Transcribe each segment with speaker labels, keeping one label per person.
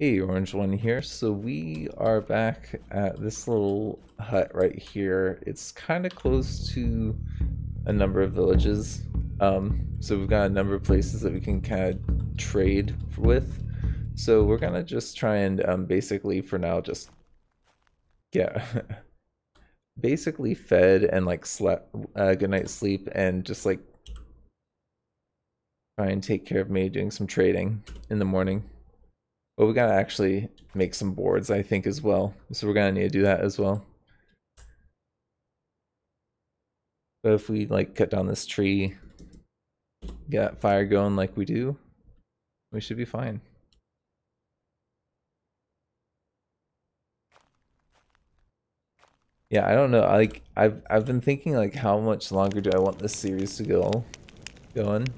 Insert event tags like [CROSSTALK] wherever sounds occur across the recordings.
Speaker 1: Hey, Orange One here. So we are back at this little hut right here. It's kind of close to a number of villages. Um, so we've got a number of places that we can kind of trade with. So we're gonna just try and um, basically, for now, just get [LAUGHS] basically fed and like slept a uh, good night's sleep and just like try and take care of me doing some trading in the morning. But we gotta actually make some boards, I think, as well. So we're gonna need to do that as well. But if we like cut down this tree, get fire going like we do, we should be fine. Yeah, I don't know. Like I've I've been thinking like how much longer do I want this series to go going?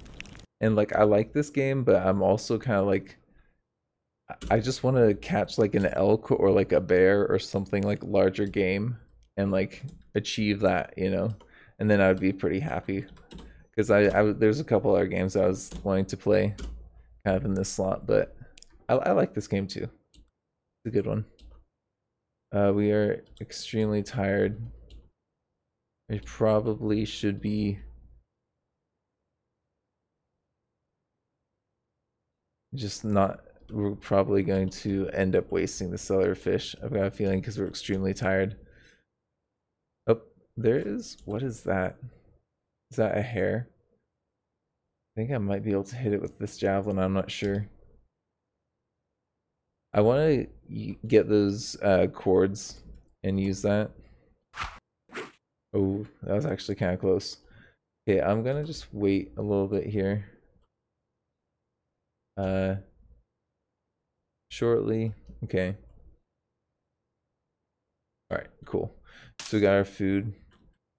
Speaker 1: And like I like this game, but I'm also kind of like I just want to catch like an elk or like a bear or something like larger game and like achieve that, you know, and then I would be pretty happy because I, I there's a couple other games I was wanting to play kind of in this slot, but I, I like this game too. It's a good one. Uh, we are extremely tired. We probably should be just not we're probably going to end up wasting the cellar fish. I've got a feeling because we're extremely tired. Oh, there is. What is that? Is that a hare? I think I might be able to hit it with this javelin. I'm not sure. I want to get those uh, cords and use that. Oh, that was actually kind of close. Okay, I'm gonna just wait a little bit here. Uh, shortly. Okay. All right, cool. So we got our food.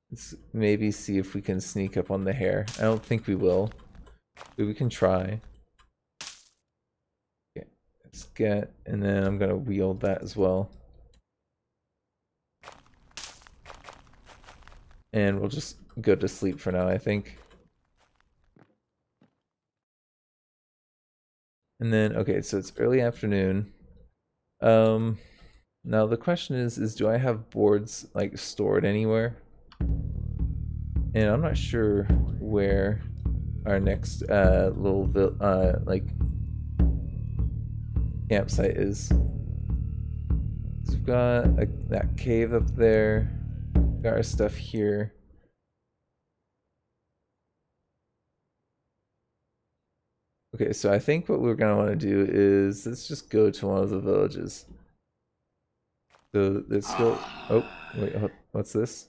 Speaker 1: Let's maybe see if we can sneak up on the hare. I don't think we will, but we can try. Okay, let's get, and then I'm gonna wield that as well. And we'll just go to sleep for now, I think. And then, okay, so it's early afternoon. Um, now the question is, is do I have boards like stored anywhere? And I'm not sure where our next uh, little uh, like campsite is. So we've got a, that cave up there. Got our stuff here. Okay, so I think what we're gonna want to do is let's just go to one of the villages. So let's go. Oh, wait, what's this?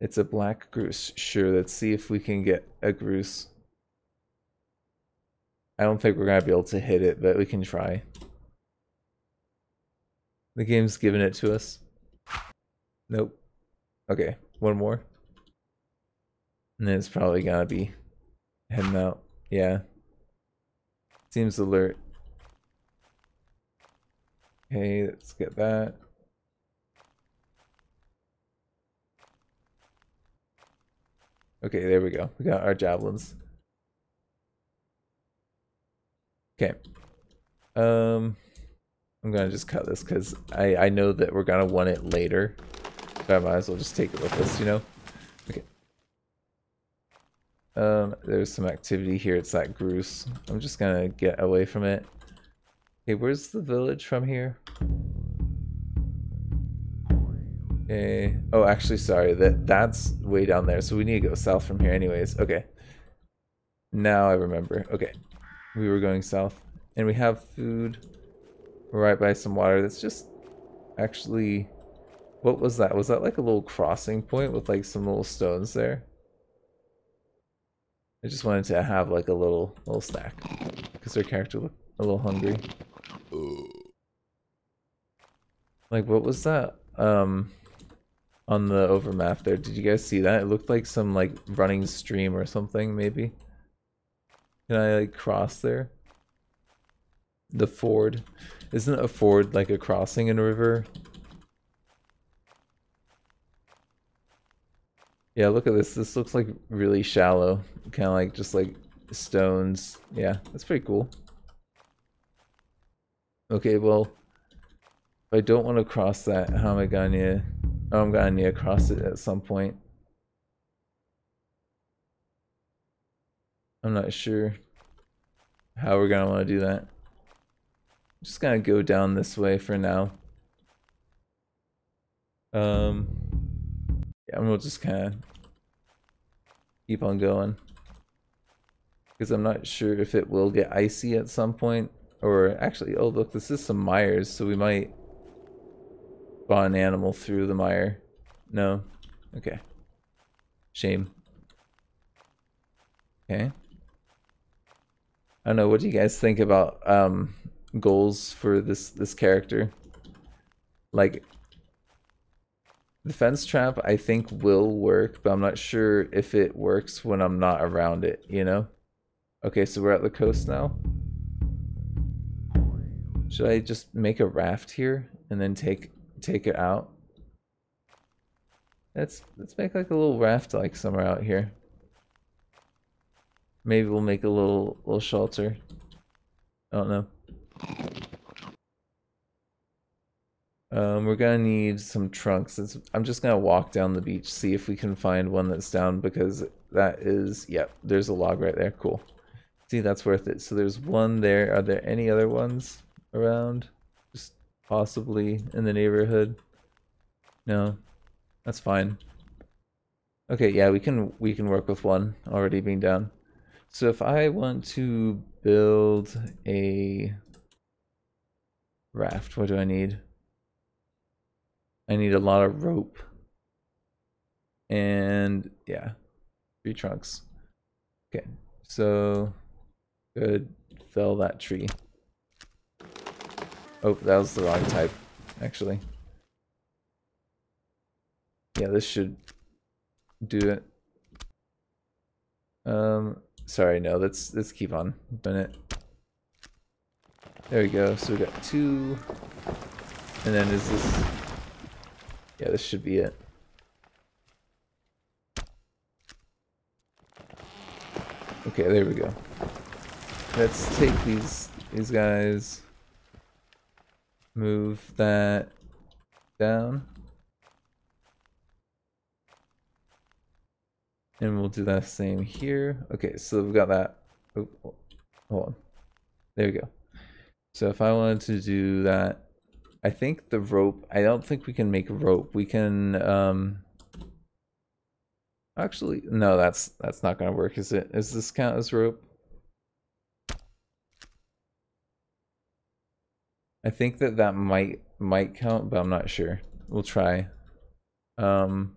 Speaker 1: It's a black goose. Sure, let's see if we can get a goose. I don't think we're gonna be able to hit it, but we can try. The game's giving it to us. Nope. Okay, one more. And then it's probably gonna be heading out. Yeah. Seems alert. Okay, let's get that. Okay, there we go. We got our javelins. Okay. Um, I'm gonna just cut this because I, I know that we're gonna want it later. So I might as well just take it with us, you know? Um, there's some activity here. It's that grouse. I'm just gonna get away from it. Okay, where's the village from here? Okay. Oh, actually, sorry. That that's way down there. So we need to go south from here, anyways. Okay. Now I remember. Okay, we were going south, and we have food right by some water. That's just actually. What was that? Was that like a little crossing point with like some little stones there? I just wanted to have like a little little snack because their character looked a little hungry. Like what was that? Um on the overmap there. Did you guys see that? It looked like some like running stream or something maybe. Can I like cross there? The ford. Isn't a ford like a crossing in a river? Yeah, look at this. This looks like really shallow. Kind of like just like stones. Yeah, that's pretty cool. Okay, well, I don't want to cross that, how am I gonna? Oh, I'm gonna need to cross it at some point. I'm not sure how we're gonna want to do that. just gonna go down this way for now. Um, yeah, we'll just kind of keep on going because I'm not sure if it will get icy at some point or actually oh look this is some mires so we might spawn an animal through the mire. No? Okay. Shame. Okay. I don't know what do you guys think about um goals for this this character? Like the fence trap I think will work but I'm not sure if it works when I'm not around it you know okay so we're at the coast now should I just make a raft here and then take take it out? Let's let's make like a little raft like somewhere out here. Maybe we'll make a little little shelter. I don't know. Um, we're gonna need some trunks. It's, I'm just gonna walk down the beach, see if we can find one that's down because that is, yep, there's a log right there. Cool. See, that's worth it. So there's one there. Are there any other ones? around? Just possibly in the neighborhood? No, that's fine. Okay, yeah, we can we can work with one already being down. So if I want to build a raft, what do I need? I need a lot of rope. And yeah, three trunks. Okay, so good, fell that tree. Oh, that was the wrong type, actually. Yeah, this should do it. Um, sorry, no, let's let's keep on doing it. There we go. So we got two, and then is this? Yeah, this should be it. Okay, there we go. Let's take these these guys move that down. And we'll do that same here. Okay, so we've got that. Oh, hold on. There we go. So if I wanted to do that, I think the rope, I don't think we can make rope. We can, um, actually, no, that's, that's not going to work, is it? Is this count as rope? I think that that might might count, but I'm not sure. We'll try. Um,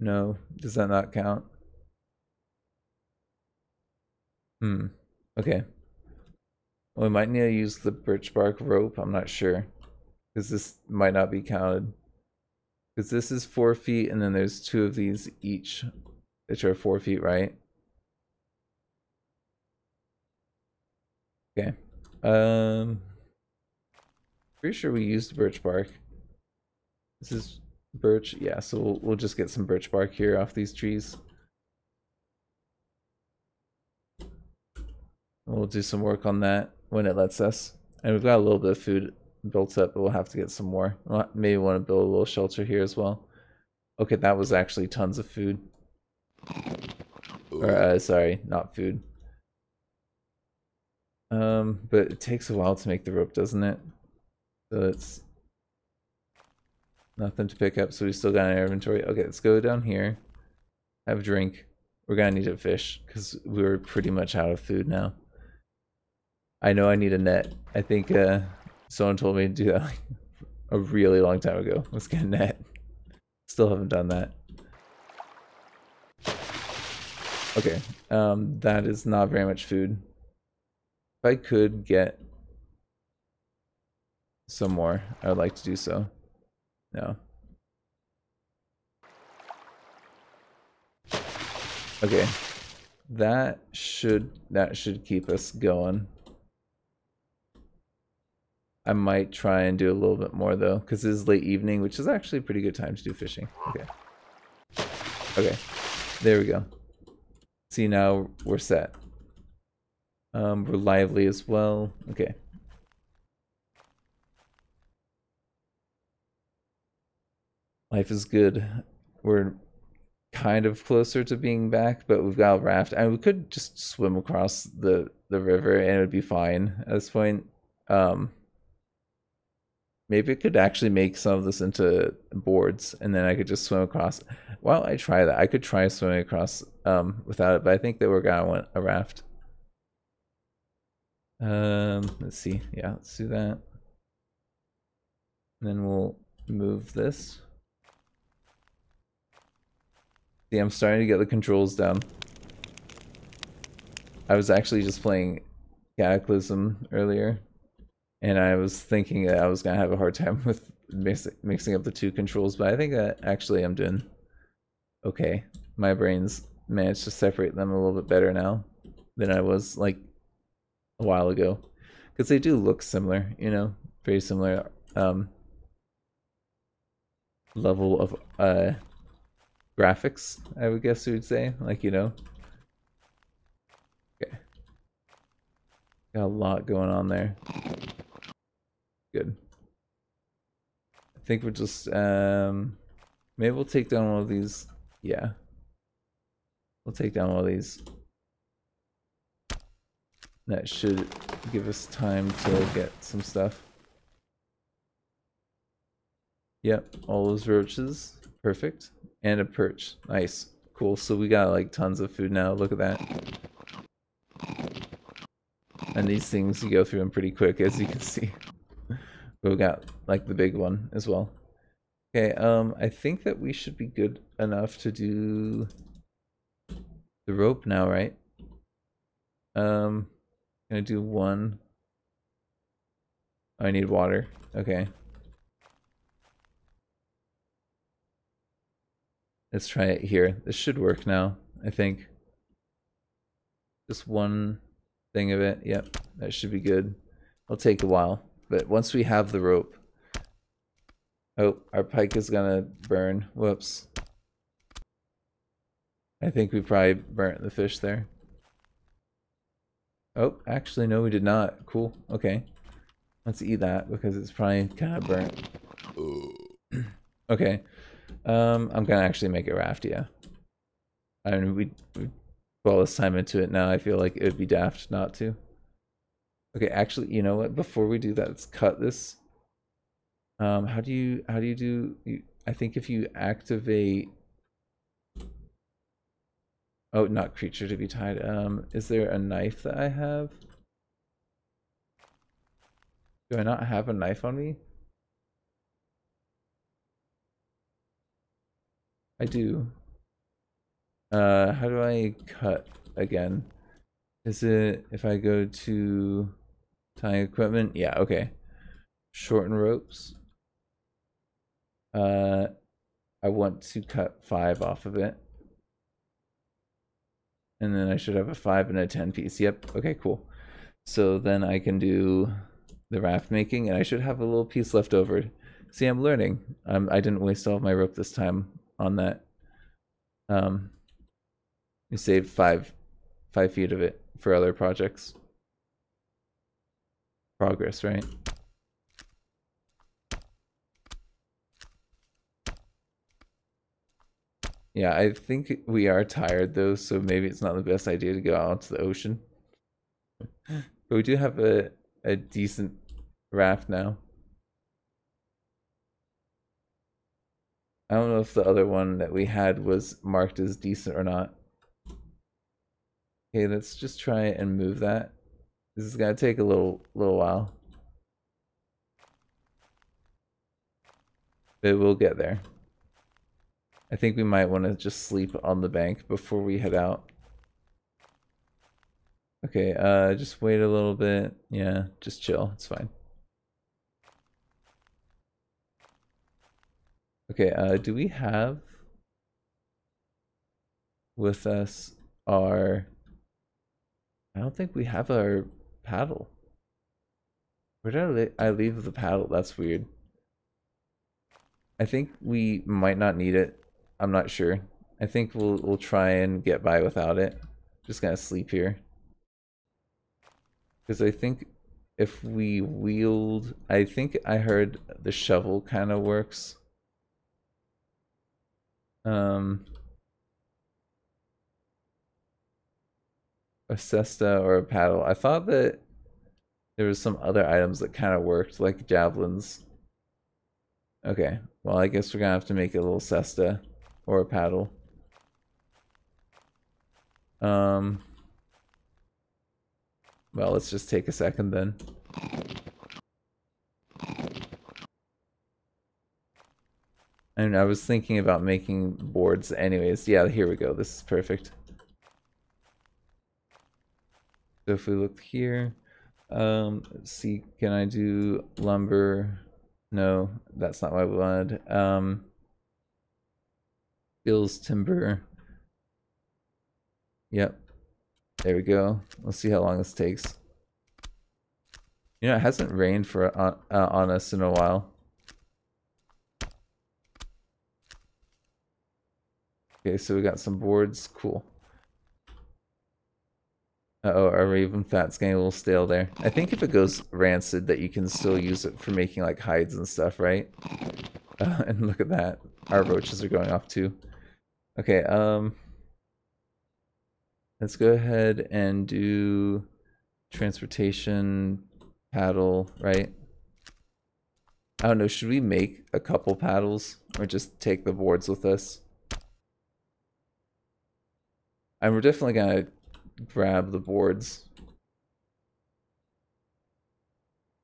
Speaker 1: no, does that not count? Hmm. Okay. Well, we might need to use the birch bark rope. I'm not sure. Because this might not be counted. Because this is four feet, and then there's two of these each, which are four feet, right? Okay. Um, pretty sure we used birch bark. This is birch. Yeah, so we'll, we'll just get some birch bark here off these trees. We'll do some work on that when it lets us. And we've got a little bit of food built up, but we'll have to get some more. Maybe want to build a little shelter here as well. Okay, that was actually tons of food. Or, uh, sorry, not food. Um, but it takes a while to make the rope, doesn't it? So it's nothing to pick up, so we still got our inventory. Okay, let's go down here. Have a drink. We're gonna need a fish, because we're pretty much out of food now. I know I need a net. I think uh, someone told me to do that like, [LAUGHS] a really long time ago. Let's get a net. Still haven't done that. Okay, um, that is not very much food. I could get some more, I would like to do so. No. Okay. That should that should keep us going. I might try and do a little bit more though, because it is late evening, which is actually a pretty good time to do fishing. Okay. Okay. There we go. See now we're set. Um, we're lively as well. Okay. Life is good. We're kind of closer to being back, but we've got a raft, and we could just swim across the the river, and it would be fine at this point. Um, maybe I could actually make some of this into boards, and then I could just swim across. Well, I try that. I could try swimming across um, without it, but I think that we're gonna want a raft. Um, let's see. Yeah, let's do that. And then we'll move this. See, I'm starting to get the controls down. I was actually just playing Cataclysm earlier, and I was thinking that I was gonna have a hard time [LAUGHS] with mix mixing up the two controls, but I think that actually I'm doing okay. My brain's managed to separate them a little bit better now than I was like a while ago, because they do look similar, you know, very similar um, level of uh graphics, I would guess you would say. Like, you know. Okay. Got a lot going on there. Good. I think we're just um maybe we'll take down one of these. Yeah. We'll take down one of these. That should give us time to get some stuff. Yep, all those roaches. Perfect. And a perch. Nice. Cool. So we got like tons of food now. Look at that. And these things you go through them pretty quick as you can [LAUGHS] see. but we got like the big one as well. Okay, um I think that we should be good enough to do the rope now, right? Um gonna do one. Oh, I need water. Okay. Let's try it here. This should work now, I think. Just one thing of it. Yep, that should be good. It'll take a while, but once we have the rope. Oh, our pike is gonna burn. Whoops. I think we probably burnt the fish there. Oh, actually, no, we did not. Cool. Okay. Let's eat that because it's probably kind of burnt. [CLEARS THROAT] okay. Um, I'm gonna actually make it raft, yeah. I mean, we, we put all this time into it now. I feel like it would be daft not to. Okay, actually, you know what? Before we do that, let's cut this. Um, how do you how do you do? You, I think if you activate. Oh, not creature to be tied. Um, is there a knife that I have? Do I not have a knife on me? I do. Uh, how do I cut again? Is it if I go to tying equipment? Yeah, okay. Shorten ropes. Uh, I want to cut five off of it. And then I should have a five and a 10 piece. Yep. Okay, cool. So then I can do the raft making and I should have a little piece left over. See, I'm learning. Um, I didn't waste all my rope this time on that. Um, we saved five five feet of it for other projects. Progress, right? Yeah, I think we are tired though, so maybe it's not the best idea to go out to the ocean. [GASPS] but we do have a, a decent raft now. I don't know if the other one that we had was marked as decent or not. Okay, let's just try and move that. This is gonna take a little little while. But we'll get there. I think we might want to just sleep on the bank before we head out. Okay, uh, just wait a little bit. Yeah, just chill. It's fine. Okay, uh, do we have with us our... I don't think we have our paddle. Where did I, I leave the paddle? That's weird. I think we might not need it. I'm not sure. I think we'll we'll try and get by without it. Just gonna sleep here. Because I think if we wield, I think I heard the shovel kind of works. Um, a cesta or a paddle. I thought that there was some other items that kind of worked, like javelins. Okay, well, I guess we're gonna have to make a little cesta or a paddle. Um, well, let's just take a second then. And I was thinking about making boards anyways. Yeah, here we go. This is perfect. So if we look here, um, see, can I do lumber? No, that's not what I wanted. Um, Bill's timber. Yep. There we go. Let's see how long this takes. You know, it hasn't rained for uh, uh, on us in a while. Okay, so we got some boards. Cool. Uh oh, our Raven Fat's getting a little stale there. I think if it goes rancid that you can still use it for making like hides and stuff, right? Uh, [LAUGHS] and look at that. Our roaches are going off too. Okay, um... Let's go ahead and do transportation paddle, right? I don't know, should we make a couple paddles or just take the boards with us? And we're definitely gonna grab the boards.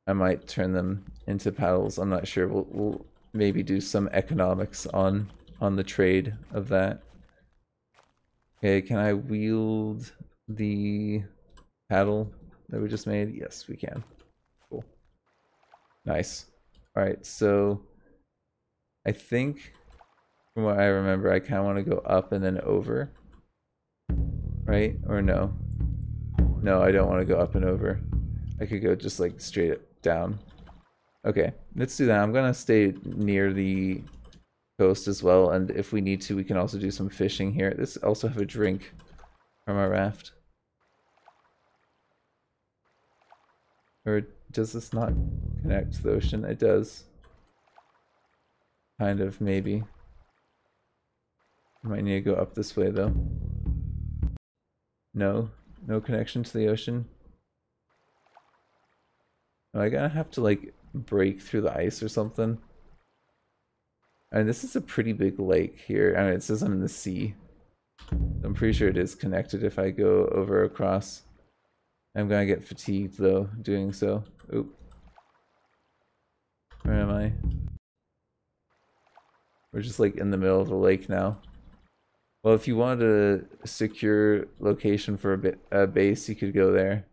Speaker 1: I might turn them into paddles. I'm not sure. We'll, we'll maybe do some economics on on the trade of that. Okay, can I wield the paddle that we just made? Yes, we can. Cool. Nice. All right, so I think from what I remember, I kind of want to go up and then over. Right? Or no? No, I don't want to go up and over. I could go just like straight down. Okay, let's do that. I'm going to stay near the coast as well. And if we need to, we can also do some fishing here. This also have a drink from our raft. Or does this not connect to the ocean? It does. Kind of, maybe. Might need to go up this way though. No, no connection to the ocean. Am I gonna have to like break through the ice or something? I mean, this is a pretty big lake here. I mean, it says I'm in the sea. I'm pretty sure it is connected if I go over across. I'm gonna get fatigued though doing so. Oop. Where am I? We're just like in the middle of the lake now. Well, if you wanted a secure location for a, bit, a base, you could go there.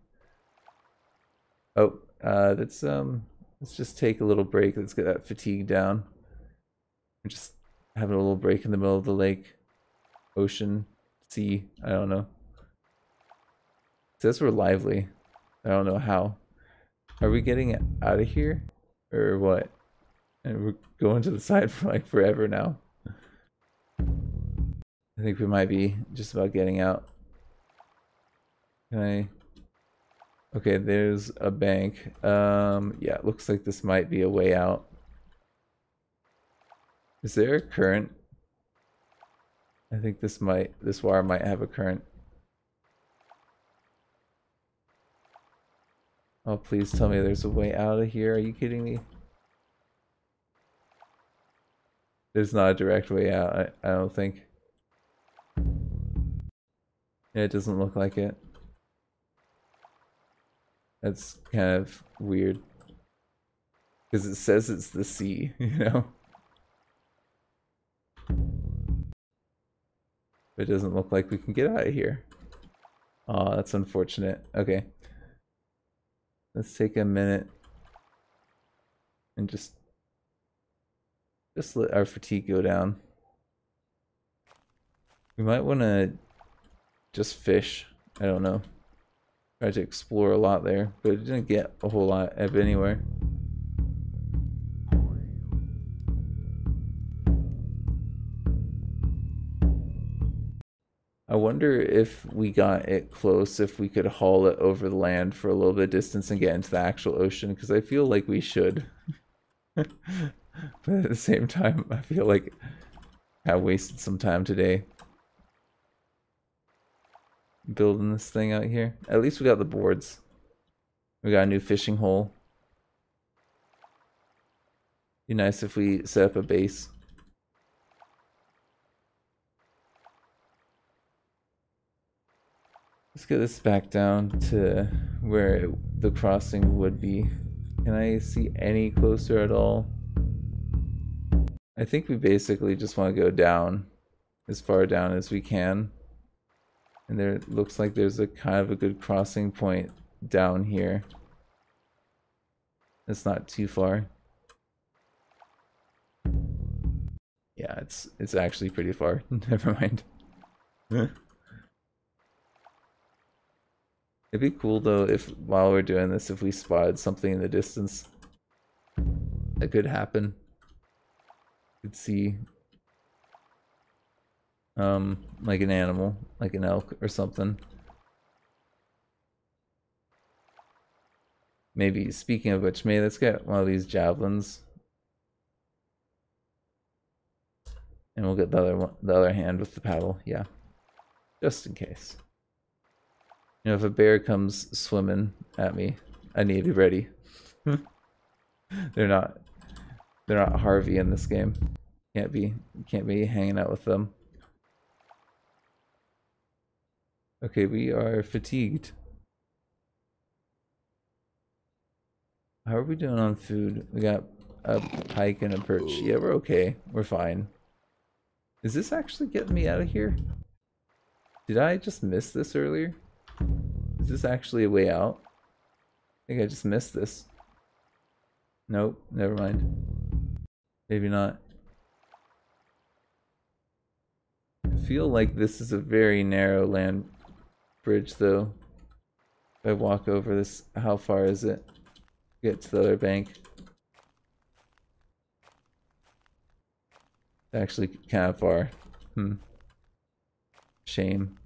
Speaker 1: Oh, uh, let's um, let's just take a little break. Let's get that fatigue down. Just having a little break in the middle of the lake, ocean, sea. I don't know. It says we're lively. I don't know how. Are we getting out of here? Or what? And we're going to the [LAUGHS] side for like forever now. I think we might be just about getting out. Can I? Okay, there's a bank. Um, yeah, looks like this might be a way out. Is there a current? I think this might, this wire might have a current. Oh, please tell me there's a way out of here. Are you kidding me? There's not a direct way out, I, I don't think. Yeah, it doesn't look like it. That's kind of weird. Because it says it's the sea, [LAUGHS] you know? It doesn't look like we can get out of here. Oh, that's unfortunate. Okay. Let's take a minute and just just let our fatigue go down. We might want to just fish. I don't know. Try to explore a lot there, but it didn't get a whole lot of anywhere. I wonder if we got it close, if we could haul it over the land for a little bit of distance and get into the actual ocean, because I feel like we should. [LAUGHS] but at the same time, I feel like I wasted some time today building this thing out here. At least we got the boards. We got a new fishing hole. Be nice if we set up a base. Let's get this back down to where the crossing would be. Can I see any closer at all? I think we basically just want to go down as far down as we can. And there looks like there's a kind of a good crossing point down here. It's not too far. Yeah, it's it's actually pretty far. [LAUGHS] Never mind. It'd be cool though if while we're doing this, if we spotted something in the distance that could happen. Could see um like an animal, like an elk or something. Maybe speaking of which, maybe let's get one of these javelins. And we'll get the other one, the other hand with the paddle, yeah. Just in case. Know, if a bear comes swimming at me, I need to be ready. [LAUGHS] they're not they're not Harvey in this game. Can't be can't be hanging out with them. Okay, we are fatigued. How are we doing on food? We got a pike and a perch. Yeah, we're okay. We're fine. Is this actually getting me out of here? Did I just miss this earlier? Is this actually a way out? I think I just missed this. Nope, never mind. Maybe not. I feel like this is a very narrow land bridge though. If I walk over this, how far is it? Get to the other bank. Actually kind of far. Hmm. Shame.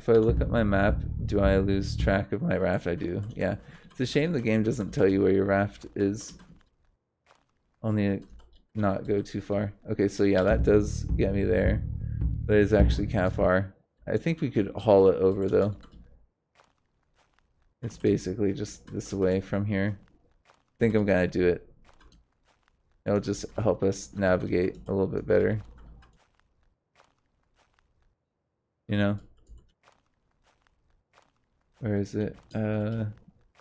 Speaker 1: If I look at my map, do I lose track of my raft? I do, yeah. It's a shame the game doesn't tell you where your raft is. Only not go too far. Okay, so yeah, that does get me there. But it is actually kind of far. I think we could haul it over though. It's basically just this way from here. I think I'm gonna do it. It'll just help us navigate a little bit better. You know? Where is it? Uh,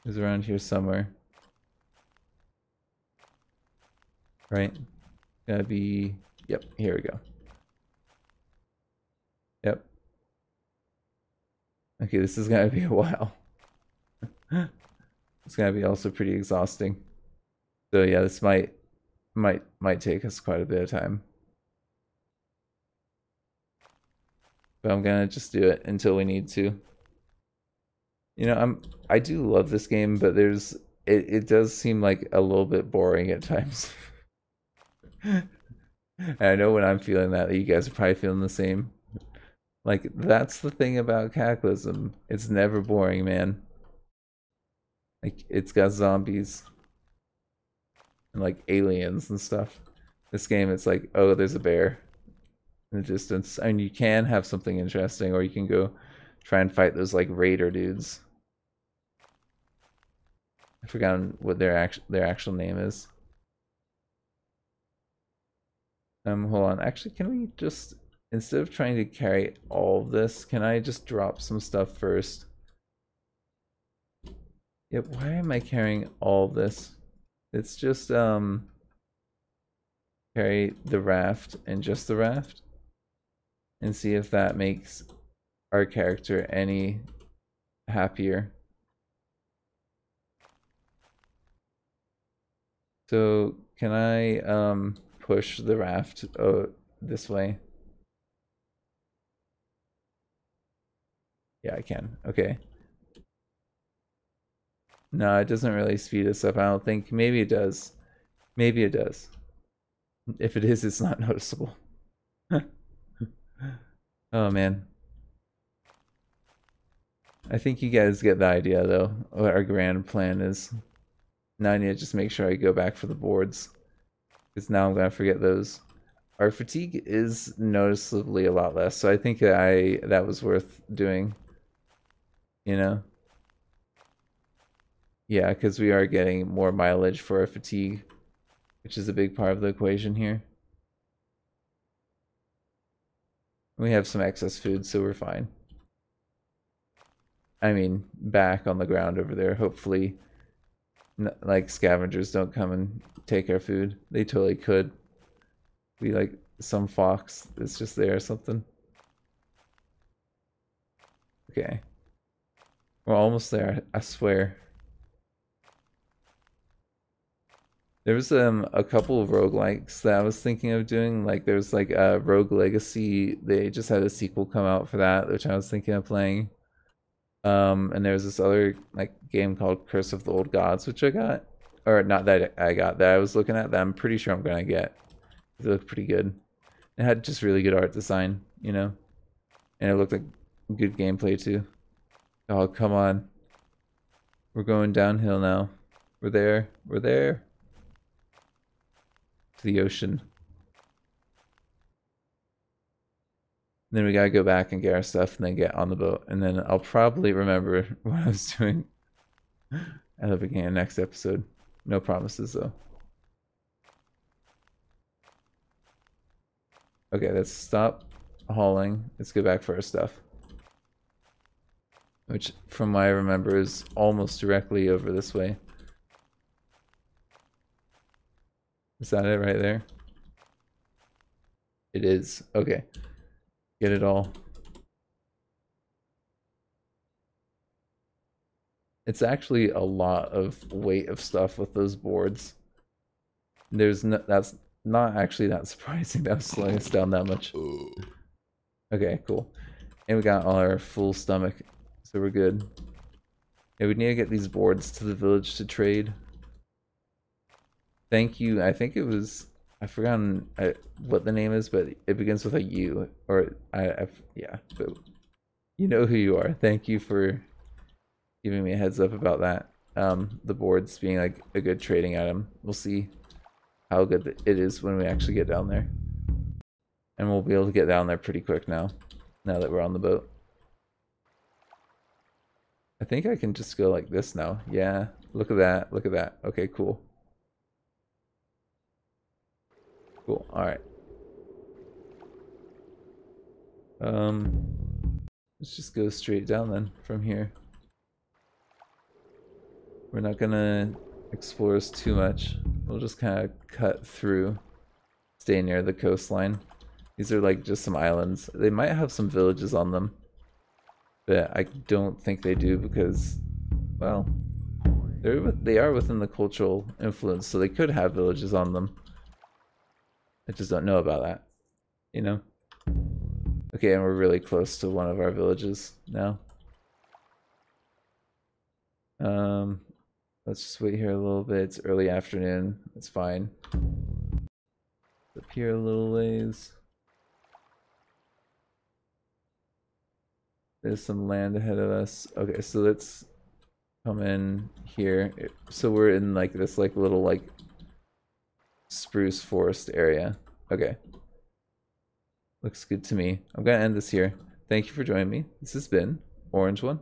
Speaker 1: it's around here somewhere. Right? Gotta be, yep, here we go. Yep. Okay, this is gonna be [LAUGHS] a while. it's gonna be also pretty exhausting. So yeah, this might, might, might take us quite a bit of time. But I'm gonna just do it until we need to. You know, I'm I do love this game, but there's it, it does seem like a little bit boring at times. and [LAUGHS] I know when I'm feeling that, you guys are probably feeling the same. Like that's the thing about Cataclysm. It's never boring, man. Like it's got zombies and like aliens and stuff. This game it's like, oh, there's a bear in the distance. and you can have something interesting, or you can go try and fight those like raider dudes. I've forgotten what their actual their actual name is. Um, hold on. Actually, can we just instead of trying to carry all of this, can I just drop some stuff first? Yep. Why am I carrying all this? It's just um carry the raft and just the raft and see if that makes our character any happier. So can I um, push the raft uh, this way? Yeah, I can. Okay. No, it doesn't really speed us up. I don't think. Maybe it does. Maybe it does. If it is, it's not [LAUGHS] noticeable. [LAUGHS] Oh man. I think you guys get the idea though, what our grand plan is. Now I need to just make sure I go back for the boards. Because now I'm gonna forget those. Our fatigue is noticeably a lot less, so I think I that was worth doing. You know? Yeah, because we are getting more mileage for our fatigue, which is a big part of the equation here. We have some excess food, so we're fine. I mean, back on the ground over there. Hopefully, like scavengers don't come and take our food. They totally could. Be like some fox that's just there or something. Okay. We're almost there, I swear. There was um a couple of roguelikes that I was thinking of doing. Like there's like a Rogue Legacy. They just had a sequel come out for that, which I was thinking of playing. Um, and there was this other like game called Curse of the Old Gods, which I got, or not that I got that I was looking at that I'm pretty sure I'm gonna get. It looked pretty good. It had just really good art design, you know, and it looked like good gameplay too. Oh come on, we're going downhill now. We're there. We're there. To the ocean. Then we gotta go back and get our stuff and then get on the boat. And then I'll probably remember [LAUGHS] what I was doing [LAUGHS] at the beginning of next episode. No promises though. Okay, let's stop hauling. Let's go back for our stuff. Which, from what I remember, is almost directly over this way. Is that it right there? It is. Okay. Get it all. It's actually a lot of weight of stuff with those boards. There's no, that's not actually that [LAUGHS] surprising that was slowing us down that much. Okay, cool. And we got all our full stomach, so we're good. Yeah, we need to get these boards to the village to trade. Thank you. I think it was I've forgotten uh, what the name is, but it begins with a U. Or I, I've yeah, but you know who you are. Thank you for giving me a heads up about that. Um, the boards being like a good trading item. We'll see how good it is when we actually get down there, and we'll be able to get down there pretty quick now. Now that we're on the boat. I think I can just go like this now. Yeah, look at that. Look at that. Okay, cool. Cool. All right. Um, let's just go straight down then from here. We're not gonna explore us too much. We'll just kind of cut through, stay near the coastline. These are like just some islands. They might have some villages on them, but I don't think they do because, well, they're they are within the cultural influence, so they could have villages on them. I just don't know about that, you know? Okay, and we're really close to one of our villages now. Um, let's just wait here a little bit. It's early afternoon. It's fine. Up here a little ways. There's some land ahead of us. Okay, so let's come in here. So we're in like this like little like spruce forest area. Okay. Looks good to me. I'm going to end this here. Thank you for joining me. This has been Orange One.